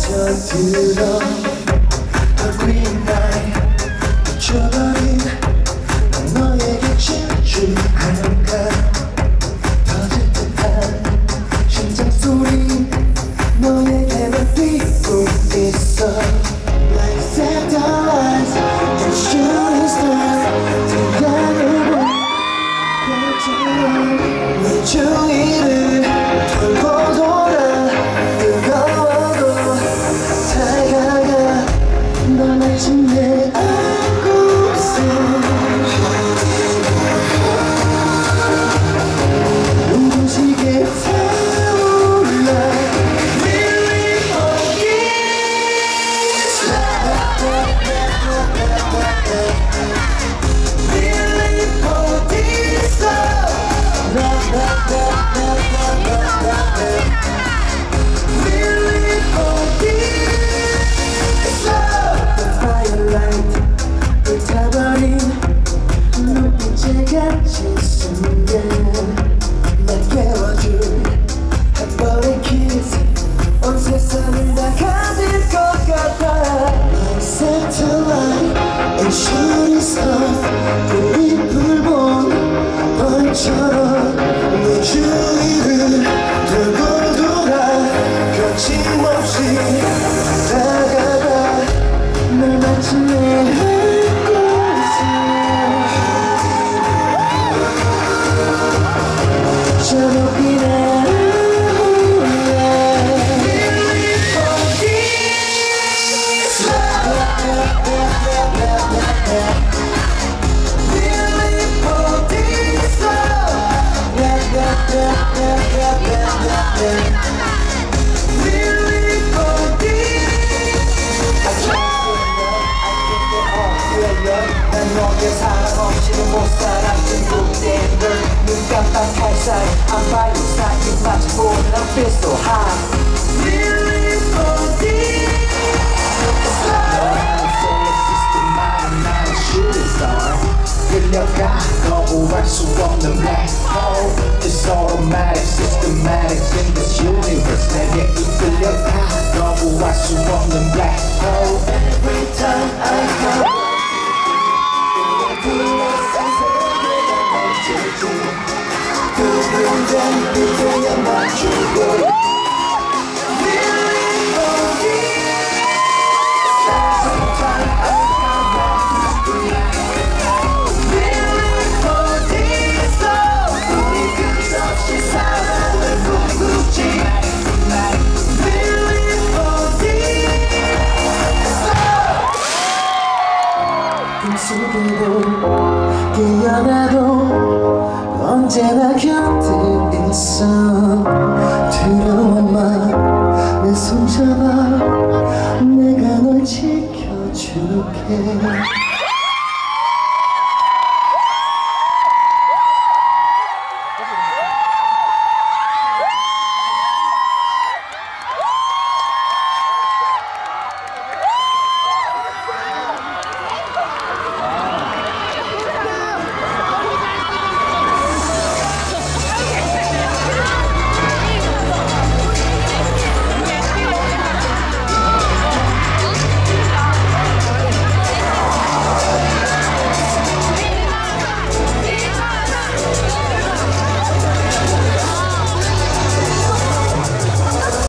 스며들어 The green 너에게 질주할까 터질 듯한 심장 소리 너에게만 뛰고 있어 Like satellites and shooting stars 태양을 보고 내 주위를 shooting stars 우리 불본 벌처럼 I'm the black hole It's automatic, systematic in this universe Now you feel the high, double I'm the black hole Every time I come Good, 시대를 깨어나도 언제나 곁에 있어. 두려워 마내 손잡아 내가 널 지켜줄게.